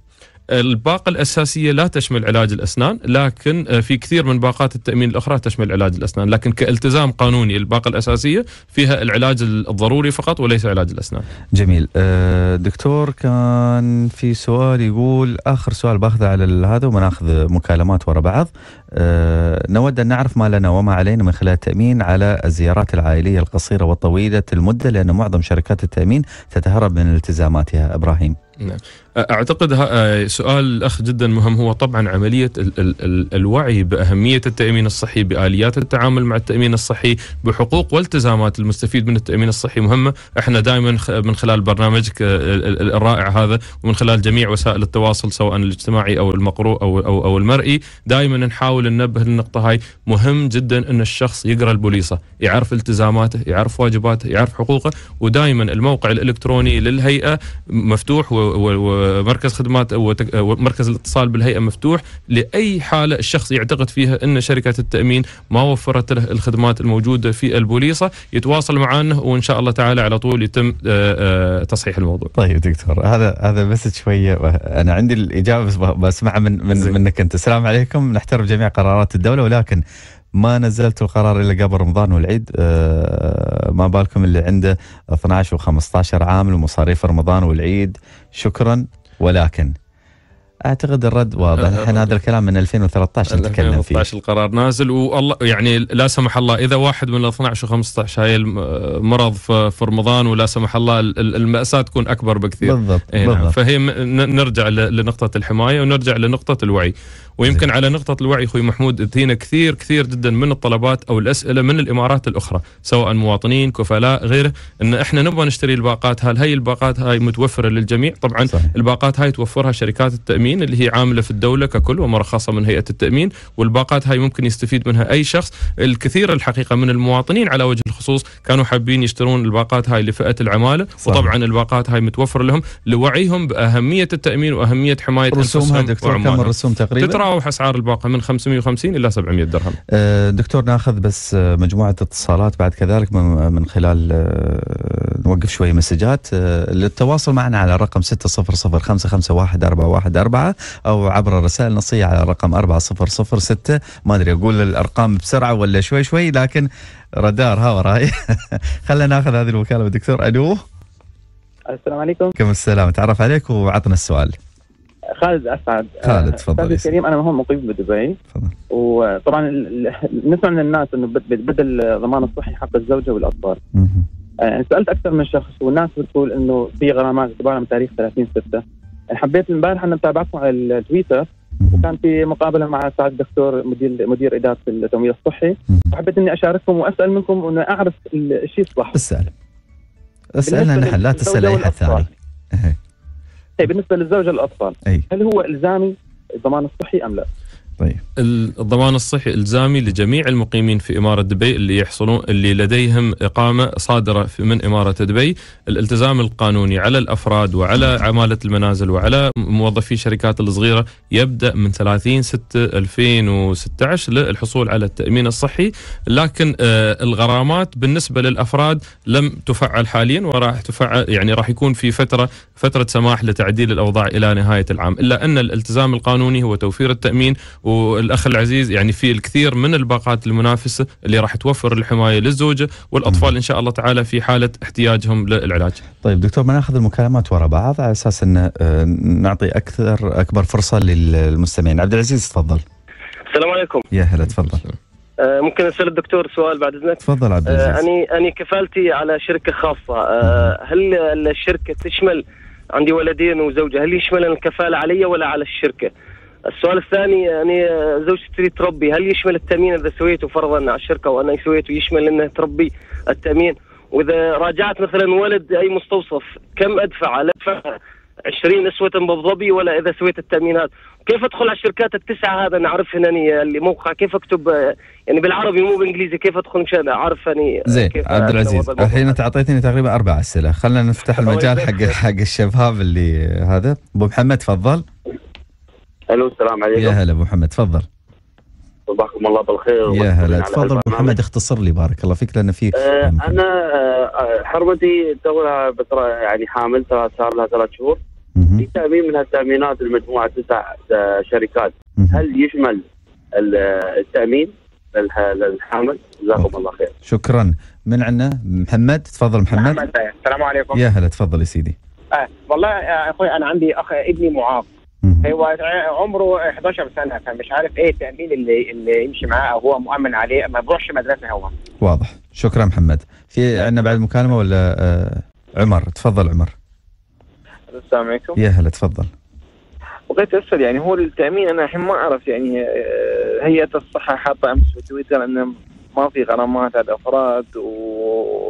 الباقة الأساسية لا تشمل علاج الأسنان لكن آه، في كثير من باقات التأمين الأخرى تشمل علاج الأسنان لكن كالتزام قانوني الباقة الأساسية فيها العلاج الضروري فقط وليس علاج الأسنان. جميل. آه، دكتور كان في سؤال يقول آخر سؤال باخذه على هذا وبناخذ مكالمات ورا بعض. آه، نود أن نعرف ما لنا وما علينا من خلال التأمين على الزيارات العائلية القصيرة والطويلة المدة لأن معظم شركات التأمين تتهرب من التزاماتها. إبراهيم. نعم. أعتقد آه، سؤال الأخ جدا مهم. هو طبعا عملية ال ال ال الوعي بأهمية التأمين الصحي بآليات التعامل مع التأمين الصحي بحقوق والتزامات المستفيد من التأمين الصحي مهمة. إحنا دائما من خلال برنامجك آه، ال- ال- الرائع هذا ومن خلال جميع وسائل التواصل سواء الاجتماعي أو المقروء أو أو, أو المرئي دائما نحاول ننبه للنقطة هاي. مهم جدا إن الشخص يقرأ البوليصة يعرف التزاماته يعرف واجباته يعرف حقوقه ودائما الموقع الإلكتروني للهيئة مفتوح و- و- ومركز خدمات وتك- ومركز الاتصال بالهيئة مفتوح لأي حالة الشخص يعتقد فيها أن شركة التأمين ما وفرت له الخدمات الموجودة في البوليصة يتواصل معنا وإن شاء الله تعالى على طول يتم آه، آه، تصحيح الموضوع. طيب دكتور هذا هذا بس شوية أنا عندي الإجابة بس بسمعها من من. منك أنت السلام عليكم نحترم جميع قرارات الدولة ولكن ما نزلت القرار إلا قبل رمضان والعيد. آه، ما بالكم اللي عنده 12 و15 عام لمصاريف رمضان والعيد. شكرا ولكن أعتقد الرد واضح. أه، إحنا هذا الكلام من 2013 نتكلم فيه. 2013 القرار نازل والله يعني لا سمح الله إذا واحد من ال 12 و 15 هاي المرض في رمضان ولا سمح الله ال- ال- المأساة تكون أكبر بكثير. بالضبط اي نعم. بالضبط. فهي نرجع ل- لنقطة الحماية ونرجع لنقطة الوعي. ويمكن على نقطة الوعي أخوي محمود تجينا كثير كثير جدا من الطلبات أو الأسئلة من الإمارات الأخرى سواء مواطنين كفلاء غيره أن إحنا نبغى نشتري الباقات هاي هي الباقات هاي متوفرة للجميع. طبعا صحيح. الباقات هاي توفرها شركات التأمين اللي هي عاملة في الدولة ككل ومرخصة من هيئة التأمين والباقات هاي ممكن يستفيد منها أي شخص الكثير الحقيقة من المواطنين على وجه الخصوص كانوا حابين يشترون الباقات هاي لفئة العمالة صحيح. وطبعا الباقات هاي متوفرة لهم لوعيهم بأهمية التأمين وأهمية حماية رسومها دكتور كم. الرسوم تقريبا؟ تتراوح أسعار الباقة من 550 إلى 700 درهم آه، دكتور ناخذ بس آه، مجموعة اتصالات بعد كذلك من من خلال آه، نوقف شوية مسجات آه، للتواصل معنا على الرقم 600551414 أو عبر الرسائل النصية على الرقم 4006 ما أدري أقول الأرقام بسرعة ولا شوي شوي لكن رادار ها وراي. خلينا ناخذ هذه المكالمة دكتور ألو. السلام عليكم. كم السلام. تعرف عليك وعطنا السؤال. خالد أسعد. خالد، آه، تفضل أستاذ. الكريم أنا مهم مقيم بدبي. تفضل. وطبعا نسمع من الناس إنه بد- بدل الضمان الصحي حق الزوجة والأطفال. آه، يعني سألت أكثر من شخص والناس بتقول إنه في غرامات اعتبارها من تاريخ 30 6 يعني حبيت امبارح أنا متابعكم على التويتر مهم. كان في مقابلة مع سعد الدكتور مدير مدير إدارة التمويل الصحي. وحبيت إني أشارككم وأسأل منكم انه أعرف ال- الشيء الصح اسأل اسالنا نحن لا تسأل أي حد. ثاني. طيب بالنسبة للزوجة والأطفال أي هل هو إلزامي الضمان الصحي أم لا؟ طيب. الضمان الصحي إلزامي لجميع المقيمين في إمارة دبي اللي يحصلون اللي لديهم إقامة صادرة من إمارة دبي، الالتزام القانوني على الأفراد وعلى عمالة المنازل وعلى موظفي الشركات الصغيرة يبدأ من 30 6 2016 للحصول على التأمين الصحي، لكن آه، الغرامات بالنسبة للأفراد لم تفعل حاليا وراح تفعل يعني راح يكون في فتره فترة سماح لتعديل الأوضاع إلى نهاية العام، إلا أن الالتزام القانوني هو توفير التأمين والأخ العزيز يعني في الكثير من الباقات المنافسة اللي راح توفر الحماية للزوجة والأطفال إن شاء الله تعالى في حالة احتياجهم للعلاج. طيب دكتور بناخذ المكالمات ورا بعض على أساس إن آه، نعطي أكثر أكبر فرصة للمستمعين. عبد العزيز تفضل. السلام عليكم. يا هلا تفضل. آه، ممكن أسأل الدكتور سؤال بعد إذنك؟ تفضل عبد آه، العزيز. أني أني كفالتي على شركة خاصة. آه، هل الشركة تشمل عندي ولدين وزوجة هل يشمل الكفالة علي ولا على الشركة؟ السؤال الثاني يعني آه، زوجتي تريد تربي هل يشمل التأمين إذا سويته فرضا على الشركة وأنا سويته يشمل انها تربي التأمين؟ وإذا راجعت مثلا ولد أي مستوصف كم أدفع؟ هل أدفع 20 أسوة بابو ظبي ولا إذا سويت التامينات كيف أدخل على الشركات التسعة هذا؟ نعرف هنا اللي موقع كيف أكتب؟ يعني بالعربي مو بالإنجليزي كيف أدخل مشان أعرف اني زين كيف عبد العزيز. الحين أنت أعطيتني تقريبا أربع أسئلة. خلينا نفتح المجال حق حق الشباب اللي هذا. أبو محمد تفضل. ألو السلام يا عليكم هلا أبو محمد تفضل. صباحكم الله بالخير يا هلا تفضل أبو. محمد اختصر لي بارك الله فيك لأن في آه أنا آه حرمتي توها فتره يعني حامل صار صار لها ثلاث شهور. في تأمين من هالتأمينات المجموعة تسع آه، شركات. هل يشمل آه، التأمين للح- للحامل؟ جزاكم الله خير. شكرا. من عندنا؟ محمد تفضل محمد. محمد السلام عليكم. يا هلا تفضل يا سيدي. آه والله يا أخوي أنا عندي أخ ابني معاق. هو عمره 11 سنة فمش عارف إيه التأمين اللي اللي يمشي معاه أو هو مؤمن عليه. ما بروحش مدرسة هو. واضح. شكرا محمد. في عندنا بعد مكالمة ولا آه عمر؟ تفضل عمر. السلام عليكم. يا هلا تفضل. بغيت أسأل يعني هو التامين أنا الحين ما أعرف يعني آه، هيئة الصحة حاطة أمس في تويتر انه ما في غرامات على الأفراد و...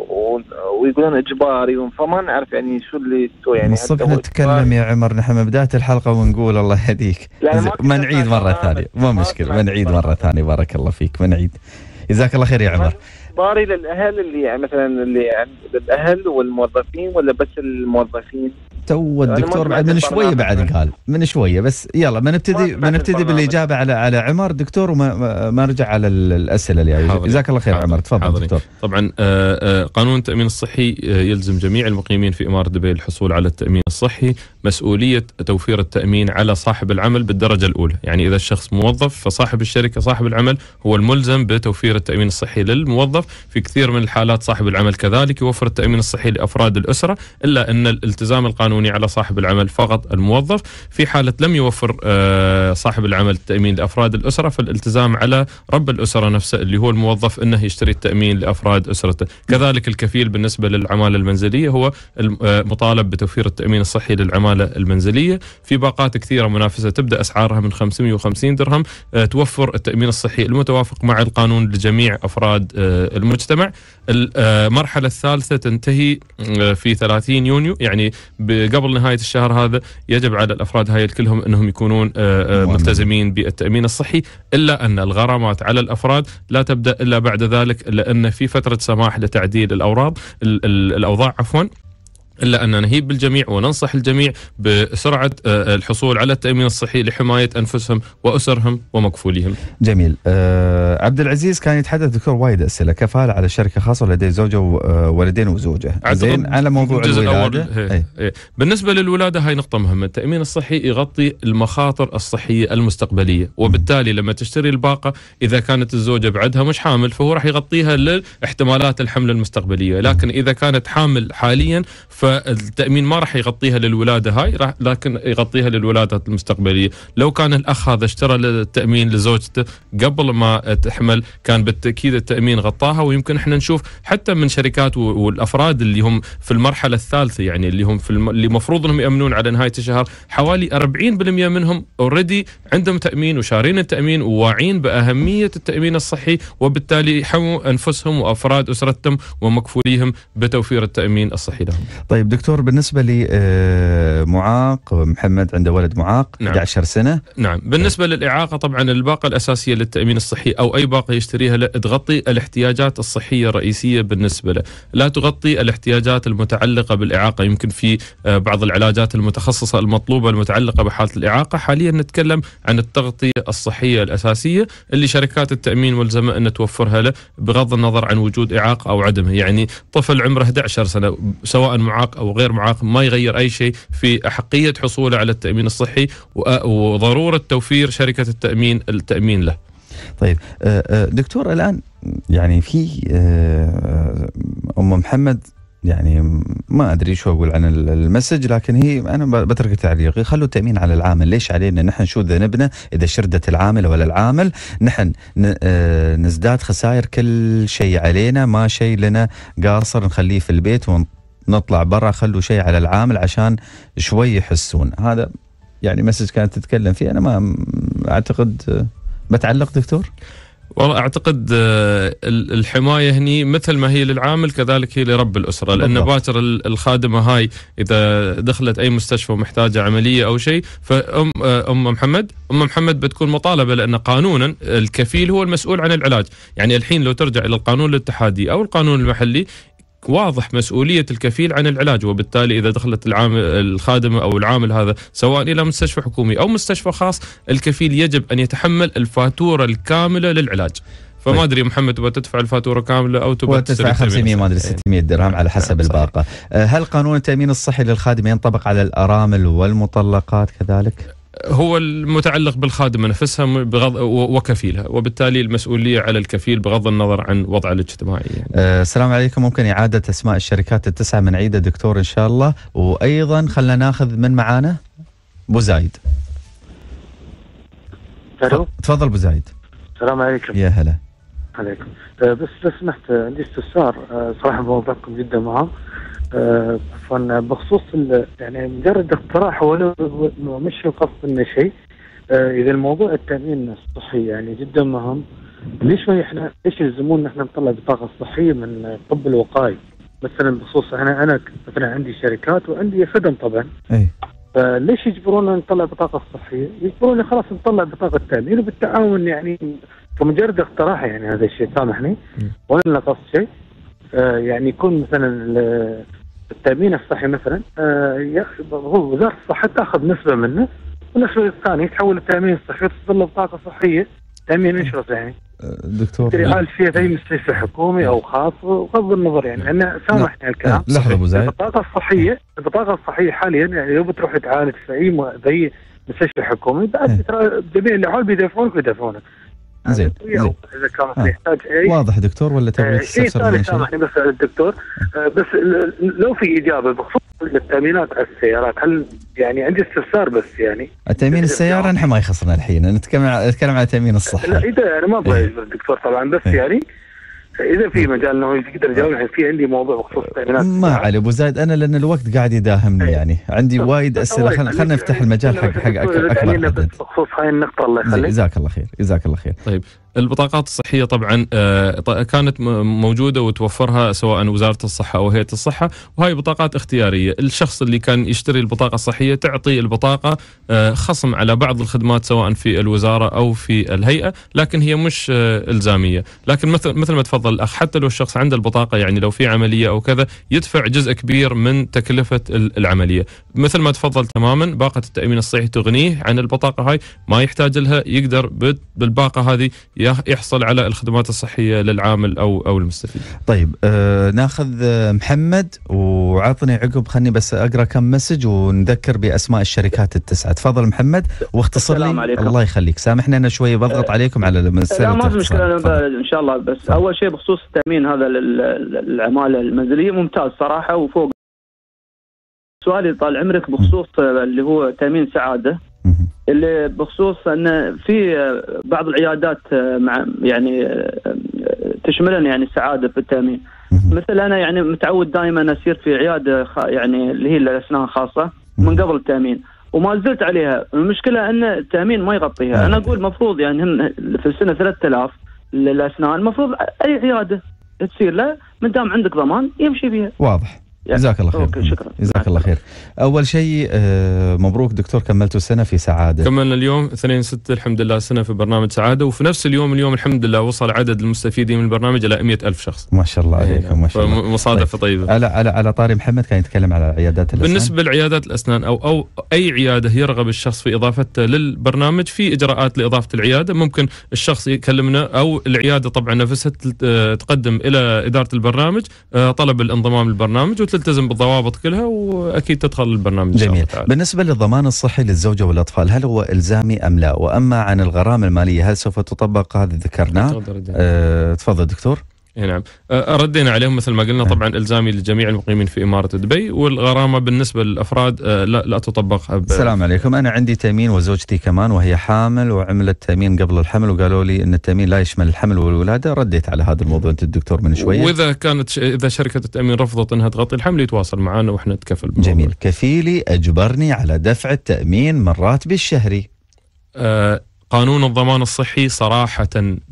و... ويقولون إجباري فما نعرف يعني شو اللي تسوي يعني الصبح نتكلم يا عمر نحن من بداية الحلقة ونقول الله يهديك. ما ما نعيد مرة ثانية ما مشكلة ما نعيد مرة ثانية. بارك الله فيك ما نعيد. جزاك الله خير يا عمر. اجباري للأهل اللي يعني مثلا اللي عند الاهل والموظفين ولا بس الموظفين؟ تو الدكتور بعد من شوية. بعد قال من شوية بس يلا ما نبتدي ما نبتدي. بالإجابة على على عمر دكتور وما ما- نرجع على ال- الأسئلة اللي. حاضر. جزاك الله خير حاضر. عمر تفضل حاضرين. دكتور طبعا آه، آه، قانون التأمين الصحي آه، يلزم جميع المقيمين في إمارة دبي الحصول على التأمين الصحي مسؤولية توفير التأمين على صاحب العمل بالدرجة الأولى يعني إذا الشخص موظف فصاحب الشركة صاحب العمل هو الملزم بتوفير التأمين الصحي للموظف في كثير من الحالات صاحب العمل كذلك يوفر التأمين الصحي لأفراد الأسرة إلا أن الالتزام القانوني على صاحب العمل فقط الموظف. في حالة لم يوفر آه، صاحب العمل التأمين لأفراد الأسرة فالالتزام على رب الأسرة نفسه اللي هو الموظف إنه يشتري التأمين لأفراد أسرته. كذلك الكفيل بالنسبة للعمالة المنزلية هو آه، مطالب بتوفير التأمين الصحي للعمالة المنزلية. في باقات كثيرة منافسة تبدأ أسعارها من 550 درهم آه، توفر التأمين الصحي المتوافق مع القانون لجميع أفراد آه، المجتمع. المرحله الثالثة تنتهي آه، في 30 يونيو. يعني قبل نهاية الشهر هذا يجب على الأفراد هاي كلهم إنهم يكونون آه، آه، ملتزمين بالتأمين الصحي. إلا أن الغرامات على الأفراد لا تبدأ إلا بعد ذلك لأن في فترة سماح لتعديل الأوراض ال- ال- الأوضاع عفوا. إلا أن نهيب بالجميع وننصح الجميع بسرعة آه، الحصول على التأمين الصحي لحماية أنفسهم وأسرهم ومكفوليهم. جميل آه عبد العزيز كان يتحدث دكتور وايد أسئلة كفالة على شركة خاصة ولديه زوجة وولدين وزوجة زين على موضوع الجزء الولادة الأول هي. هي. بالنسبة للولادة هاي نقطة مهمة، التأمين الصحي يغطي المخاطر الصحية المستقبلية، وبالتالي لما تشتري الباقة إذا كانت الزوجة بعدها مش حامل فهو راح يغطيها لاحتمالات الحمل المستقبلية، لكن إذا كانت حامل حاليا فالتأمين ما راح يغطيها للولادة هاي راح لكن يغطيها للولادات المستقبلية لو كان الأخ هذا اشترى التأمين لزوجته قبل ما تحمل كان بالتأكيد التأمين غطاها ويمكن إحنا نشوف حتى من شركات والأفراد اللي هم في المرحلة الثالثة يعني اللي هم في الم... اللي المفروض إنهم يأمنون على نهاية الشهر حوالي 40% منهم اوريدي عندهم تأمين وشارين التأمين وواعين بأهمية التأمين الصحي وبالتالي حموا أنفسهم وأفراد أسرتهم ومكفوليهم بتوفير التأمين الصحي لهم. طيب دكتور بالنسبة لي آه، معاق محمد عنده ولد معاق نعم. 11 سنة. نعم. بالنسبة للإعاقة طبعا الباقة الأساسية للتأمين الصحي أو أي باقة يشتريها تغطي الاحتياجات الصحية الرئيسية بالنسبة له، لا تغطي الاحتياجات المتعلقة بالإعاقة. يمكن في آه، بعض العلاجات المتخصصة المطلوبة المتعلقة بحالة الإعاقة. حاليا نتكلم عن التغطية الصحية الأساسية اللي شركات التأمين ملزمة أن توفرها له بغض النظر عن وجود إعاقة أو عدمه، يعني طفل عمره 11 سنة سواء معاق أو غير معاق ما يغير أي شيء في احقيه حصوله على التأمين الصحي وضرورة توفير شركة التامين التأمين له. طيب آه، آه، دكتور الآن يعني في آه، أم محمد يعني ما أدري شو أقول عن المسج لكن هي أنا بترك تعليقي خلوا التأمين على العامل. ليش علينا؟ نحن شو ذنبنا؟ إذا شردت العامل ولا العامل نحن نزداد خسائر كل شيء علينا ما شيء لنا قاصر نخليه في البيت ونطلع برا خلوا شيء على العامل عشان شوي يحسون. هذا يعني message كانت تتكلم فيه. أنا ما أعتقد بتعلق دكتور؟ والله أعتقد آه، الحماية هني مثل ما هي للعامل كذلك هي لرب الأسرة. لأن باكر الخادمة هاي إذا دخلت أي مستشفى ومحتاجة عملية أو شيء فام آه، أم محمد أم محمد بتكون مطالبة لأن قانونا الكفيل هو المسؤول عن العلاج. يعني الحين لو ترجع إلى القانون الاتحادي أو القانون المحلي واضح مسؤولية الكفيل عن العلاج وبالتالي إذا دخلت العامل الخادمه أو العامل هذا سواء إلى مستشفى حكومي أو مستشفى خاص الكفيل يجب أن يتحمل الفاتورة الكاملة للعلاج. فما أدري محمد تبغى تدفع الفاتورة كاملة أو تبغى تدفع 500 ما أدري 600 درهم على حسب الباقة. هل قانون التأمين الصحي للخادم ينطبق على الأرامل والمطلقات كذلك؟ هو المتعلق بالخادمه نفسها بغض وكفيلها وبالتالي المسؤولية على الكفيل بغض النظر عن وضعه الاجتماعي. يعني. أه السلام عليكم. ممكن إعادة أسماء الشركات التسعة من عيدة دكتور إن شاء الله. وأيضا خلينا ناخذ من معانا أبو زايد. ألو؟ تفضل أبو زايد. السلام عليكم. يا هلا. عليكم. أه بس لو سمحت عندي استفسار أه صراحة موضوعكم جدا معه عفوا بخصوص يعني مجرد اقتراح ولو مش القصد انه شيء. آه، إذا الموضوع التأمين الصحي يعني جدا مهم. ليش ما إحنا ليش يلزمون إحنا نطلع بطاقة صحية من الطب الوقائي مثلا بخصوص أنا أنا مثلا عندي شركات وعندي خدم طبعا. أي. فليش يجبرونا نطلع بطاقة صحية؟ يجبرونا خلاص نطلع بطاقة تأمين. وبالتعاون يعني كمجرد اقتراح يعني هذا الشيء سامحني. ولا قصد شيء. آه يعني يكون مثلا التأمين الصحي مثلا آه هو وزارة الصحة تأخذ نسبة منه والنسبة الثانية تحول التامين الصحي وتصير له بطاقة صحية تأمين انشرس يعني. آه، دكتور تدري يعالج فيها في اي مستشفى حكومي أو خاص بغض النظر يعني لأن سامحني الكلام. لحظة أبو زايد. البطاقة الصحية البطاقة الصحية حاليا يعني لو بتروح تعالج في أي مستشفى حكومي بعد ترى جميع العول بيدفعونك بيدفعونك زين إذا كان آه. يحتاج اي واضح دكتور ولا تبغى شيء؟ ثالث سامحني بس الدكتور. آه بس لو في إجابة بخصوص التأمينات على السيارات هل يعني عندي استفسار بس يعني؟ التامين السيارة نحن ما يخصنا الحين نتكلم نتكلم عن التامين الصحي لا إذا أنا ما أبغى إيه. الدكتور طبعا بس إيه. يعني إذا في مجال إنه يقدر يجاوب الحين في عندي موضوع بخصوص التامينات ما علي أبو زايد أنا لأن الوقت قاعد يداهمني يعني. عندي وايد أسئلة. خلينا خلينا نفتح المجال حق حق اكبر بخصوص هاي النقطة الله يخليك. جزاك الله خير جزاك الله خير. طيب. البطاقات الصحية طبعا آه، كانت موجودة وتوفرها سواء وزارة الصحة أو هيئة الصحة وهي بطاقات اختيارية. الشخص اللي كان يشتري البطاقة الصحية تعطي البطاقة آه، خصم على بعض الخدمات سواء في الوزارة أو في الهيئة لكن هي مش آه، إلزامية. لكن مثل مثل ما تفضل الأخ حتى لو الشخص عنده البطاقة يعني لو في عملية أو كذا يدفع جزء كبير من تكلفة العملية. مثل ما تفضل تماما باقة التأمين الصحي تغنيه عن البطاقة هاي ما يحتاج لها يقدر بالباقة هذه يحصل على الخدمات الصحية للعامل أو أو المستفيد. طيب آه ناخذ آه، محمد وعطني عقب خلني بس أقرأ كم مسج ونذكر بأسماء الشركات التسعة، تفضل محمد واختصر لي عليكم. الله يخليك. سامحني أنا شوي بضغط عليكم على المسألة لا ما في مشكلة إن شاء الله بس أول شيء بخصوص التأمين هذا العماله المنزلية ممتاز صراحة وفوق سؤالي طال عمرك بخصوص آه، اللي هو تأمين سعادة. اللي بخصوص أن في بعض العيادات آه، مع يعني آه، آه، تشملنا يعني السعاده في التأمين. مثل أنا يعني متعود دائما أسير في عيادة يعني اللي هي الأسنان الخاصه من قبل التأمين وما زلت عليها. المشكلة أن التأمين ما يغطيها. أنا أقول المفروض يعني في السنة 3000 للأسنان المفروض أي عيادة تصير له من دام عندك ضمان يمشي فيها واضح. جزاك الله خير. أوكي، شكرا. جزاك الله خير. أول شيء آه، مبروك دكتور كملتوا سنة في سعادة. كملنا اليوم 2 6 الحمد لله سنة في برنامج سعادة. وفي نفس اليوم اليوم الحمد لله وصل عدد المستفيدين من البرنامج إلى 100 ألف شخص. ما شاء الله عليكم ما شاء الله. مصادفه طيبة. على على على طاري محمد كان يتكلم على عيادات الأسنان. بالنسبة لعيادات الأسنان أو أو أي عيادة يرغب الشخص في إضافته للبرنامج في إجراءات لإضافة العيادة. ممكن الشخص يكلمنا أو العيادة طبعا نفسها تل- تقدم إلى إدارة البرنامج آه، طلب الانضمام للبرنامج. وتلتزم بالضوابط كلها وأكيد تدخل البرنامج جميل. تعالى. بالنسبة للضمان الصحي للزوجة والأطفال هل هو إلزامي أم لا؟ وأما عن الغرامة المالية هل سوف تطبق هذا ذكرناه تفضل آه، تفضل دكتور. نعم. آه، ردينا عليهم مثل ما قلنا طبعا إلزامي لجميع المقيمين في إمارة دبي والغرامة بالنسبة للأفراد آه، لا لا تطبق. ب- السلام عليكم. أنا عندي تأمين وزوجتي كمان وهي حامل وعملت تأمين قبل الحمل وقالوا لي أن التأمين لا يشمل الحمل والولادة. رديت على هذا الموضوع أنت الدكتور من شوية. وإذا كانت ش... إذا شركة التأمين رفضت إنها تغطي الحمل يتواصل معنا وإحنا نتكفل بالموضوع. جميل. كفيلي أجبرني على دفع التأمين من راتبي الشهري آه، قانون الضمان الصحي صراحة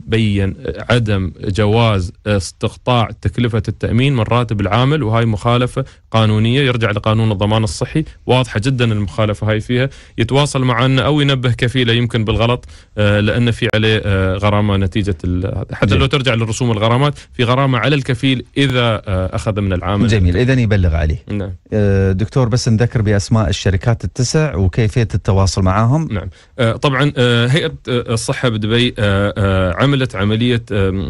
بين عدم جواز استقطاع تكلفة التأمين من راتب العامل وهاي مخالفة قانونية يرجع لقانون الضمان الصحي. واضحة جدا المخالفة هاي فيها. يتواصل معنا أو ينبه كفيلة يمكن بالغلط آه، لأن في عليه آه، غرامة نتيجة حتى لو ترجع للرسوم الغرامات في غرامة على الكفيل إذا آه، أخذ من العامل. جميل. إذا يبلغ عليه. نعم. دكتور بس نذكر بأسماء الشركات التسع وكيفية التواصل معهم نعم. طبعا آه، هيئه آه، الصحة بدبي آه، آه، عملت عملية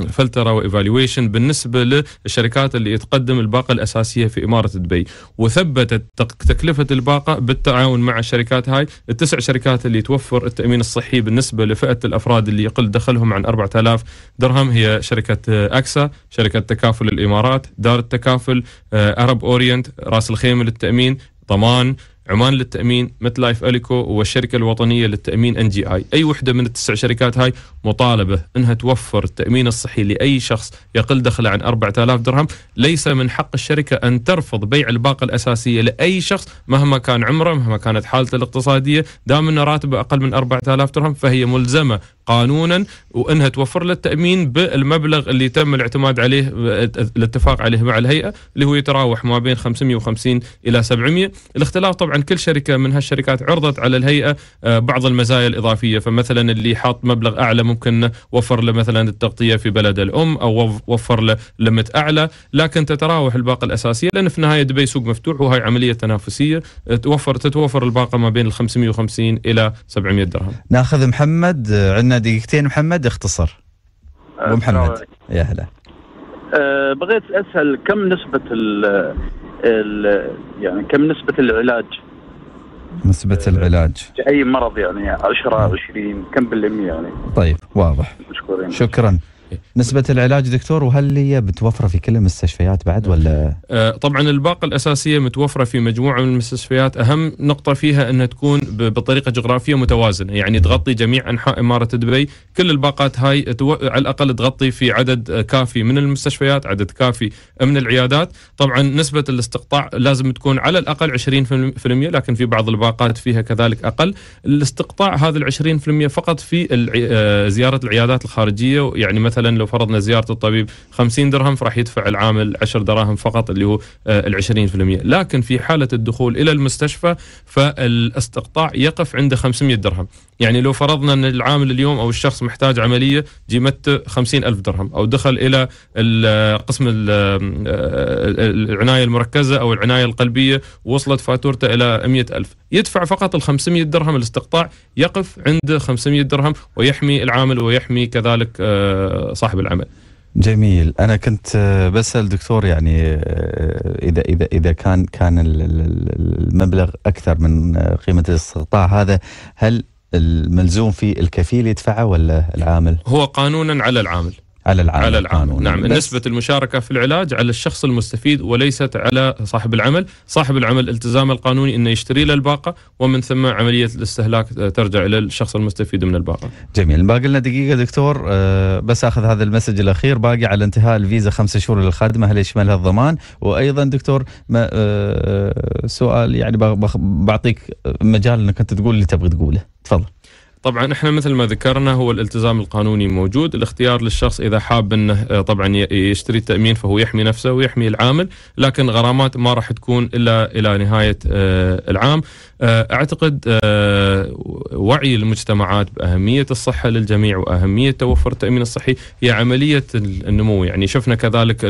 فلترة وايفالويشن بالنسبة للشركات اللي تقدم الباقة الأساسية في إمارة دبي. وثبتت تكلفة الباقة بالتعاون مع الشركات هاي. التسع شركات اللي توفر التأمين الصحي بالنسبة لفئة الأفراد اللي يقل دخلهم عن 4000 درهم هي شركة أكسا شركة تكافل الإمارات دار التكافل Arab Orient راس الخيمة للتأمين ضمان عمان للتأمين MetLife Alico والشركة الوطنية للتأمين NGI، أي وحدة من التسع شركات هاي مطالبة إنها توفر التأمين الصحي لأي شخص يقل دخله عن 4000 درهم، ليس من حق الشركة أن ترفض بيع الباقة الأساسية لأي شخص مهما كان عمره، مهما كانت حالته الاقتصادية، دام أن راتبه أقل من 4000 درهم فهي ملزمة قانونا وإنها توفر له التامين بالمبلغ اللي تم الاعتماد عليه الاتفاق عليه مع الهيئة اللي هو يتراوح ما بين 550 إلى 700 الاختلاف طبعا كل شركة من هالشركات عرضت على الهيئة آه، بعض المزايا الإضافية. فمثلا اللي حاط مبلغ أعلى ممكن وفر له مثلا التغطية في بلد الأم أو وف- وفر له لمت أعلى. لكن تتراوح الباقه الأساسية لأن في النهاية دبي سوق مفتوح وهي عملية تنافسية. آه، توفر تتوفر الباقه ما بين ال 550 إلى 700 درهم. ناخذ محمد آه، عندنا دقيقتين. محمد اختصر. أبو محمد. يا هلا. أه بغيت أسأل كم نسبة يعني كم نسبة العلاج؟ نسبة العلاج. أي مرض يعني 10 20 كم بالمية يعني؟ طيب واضح. مشكورين. شكرا. نسبة العلاج دكتور وهل هي متوفرة في كل المستشفيات بعد ولا آه، طبعا الباقة الأساسية متوفرة في مجموعة من المستشفيات أهم نقطة فيها أنها تكون بطريقة جغرافية متوازنة يعني تغطي جميع أنحاء إمارة دبي كل الباقات هاي. على الأقل تغطي في عدد كافي من المستشفيات عدد كافي من العيادات طبعا نسبة الاستقطاع لازم تكون على الأقل 20% لكن في بعض الباقات فيها كذلك أقل الاستقطاع هذا ال 20% فقط في. آه، زيارة العيادات الخارجية يعني مثلا لو فرضنا زيارة الطبيب 50 درهم فراح يدفع العامل 10 دراهم فقط اللي هو آه، ال 20% لكن في حالة الدخول إلى المستشفى فالاستقطاع يقف عند 500 درهم. يعني لو فرضنا أن العامل اليوم أو الشخص محتاج عملية قيمته 50 ألف درهم. أو دخل إلى ال- قسم ال- ال- العناية المركزة أو العناية القلبية وصلت فاتورته إلى 100 ألف. يدفع فقط ال 500 درهم. الاستقطاع يقف عند 500 درهم ويحمي العامل ويحمي كذلك آه، صاحب العمل. جميل. أنا كنت آه، بسأل دكتور يعني آه، إذا إذا إذا كان كان ال- ال- ال- المبلغ أكثر من آه، قيمة الاستقطاع هذا هل الملزوم فيه الكفيل يدفعه ولا العامل؟ هو قانونا على العامل. على العامل على العامل. نعم نسبة المشاركة في العلاج على الشخص المستفيد وليست على صاحب العمل. صاحب العمل التزام القانوني أنه يشتري له الباقة ومن ثم عملية الاستهلاك آه، ترجع إلى الشخص المستفيد من الباقة. جميل. باقي لنا دقيقة دكتور. أه بس أخذ هذا المسج الأخير. باقي على انتهاء الفيزا خمسة شهور للخادمة. هل يشملها الضمان؟ وأيضا دكتور ما أه سؤال يعني بعطيك مجال إنك أنت تقول اللي تبغي تقوله. تفضل. طبعا إحنا مثل ما ذكرنا هو الالتزام القانوني موجود الاختيار للشخص إذا حاب إنه آه، طبعا يشتري التأمين فهو يحمي نفسه ويحمي العامل لكن غرامات ما راح تكون إلا إلى نهاية آه، العام. آه، أعتقد وعي المجتمعات بأهمية الصحة للجميع وأهمية توفر التأمين الصحي هي عملية النمو. يعني شفنا كذلك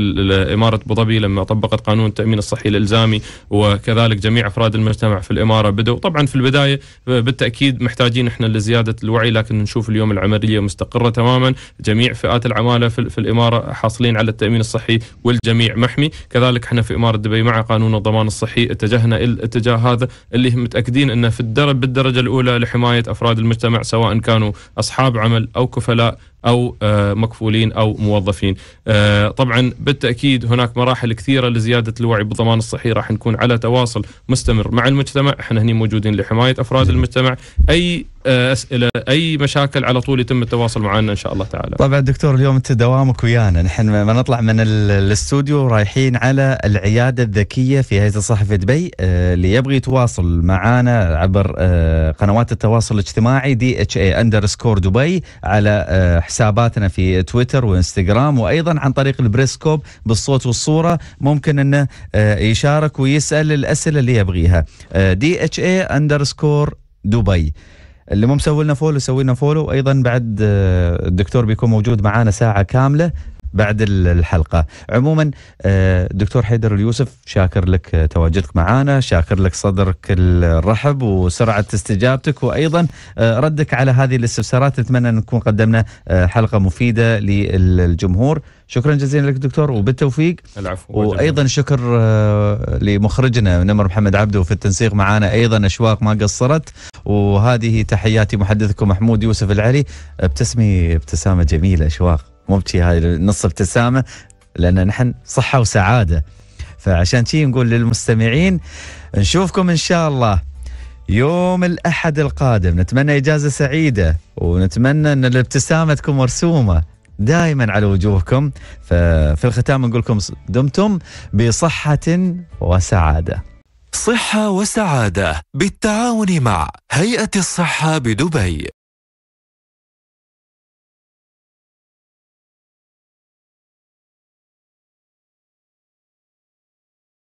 إمارة أبو ظبي لما طبقت قانون التأمين الصحي الالزامي وكذلك جميع أفراد المجتمع في الإمارة بدوا طبعا في البداية بالتأكيد محتاجين إحنا لزيادة الوعي لكن نشوف اليوم العملية مستقرة تماما. جميع فئات العمالة في, في الإمارة حاصلين على التأمين الصحي والجميع محمي. كذلك إحنا في إمارة دبي مع قانون الضمان الصحي اتجهنا إلى الاتجاه هذا اللي متأكدين إنه في الدرب بالدرجة الأولى لحماية أفراد المجتمع سواء كانوا أصحاب عمل أو كفلاء. أو آه، مكفولين أو موظفين. آه، طبعا بالتأكيد هناك مراحل كثيرة لزيادة الوعي بالضمان الصحي. راح نكون على تواصل مستمر مع المجتمع، إحنا هني موجودين لحماية أفراد المجتمع، أي آه، أسئلة أي مشاكل على طول يتم التواصل معنا إن شاء الله تعالى. طبعا دكتور اليوم أنت دوامك ويانا. نحن ما نطلع من ال- الاستوديو رايحين على العيادة الذكية في هيئة الصحة في دبي اللي يبغى يتواصل معنا عبر قنوات التواصل الاجتماعي DHA underscore دبي على آه، حساباتنا في تويتر وإنستغرام وأيضا عن طريق البريسكوب بالصوت والصورة. ممكن إنه آه، يشارك ويسأل الأسئلة اللي يبغيها. DHA underscore دبي اللي مو مسوي لنا follow سوي لنا follow أيضا بعد آه، الدكتور بيكون موجود معانا ساعة كاملة. بعد ال- الحلقة. عموما آه، دكتور حيدر اليوسف شاكر لك آه، تواجدك معنا شاكر لك صدرك الرحب وسرعة استجابتك وأيضا آه، ردك على هذه الاستفسارات. نتمنى أن نكون قدمنا حلقة مفيدة للجمهور. شكرا جزيلا لك دكتور وبالتوفيق. العفو وأيضا شكر آه، لمخرجنا نمر محمد عبده في التنسيق معنا أيضا أشواق ما قصرت. وهذه تحياتي محدثكم محمود يوسف العلي. ابتسمي ابتسامة جميلة أشواق. مو بشي هاي نص ابتسامة لأن نحن صحة وسعادة. فعشان شي نقول للمستمعين نشوفكم إن شاء الله يوم الأحد القادم. نتمنى إجازة سعيدة ونتمنى إن الابتسامة تكون مرسومة دائما على وجوهكم. ففي الختام نقول لكم دمتم بصحة وسعادة. صحة وسعادة بالتعاون مع هيئة الصحة بدبي.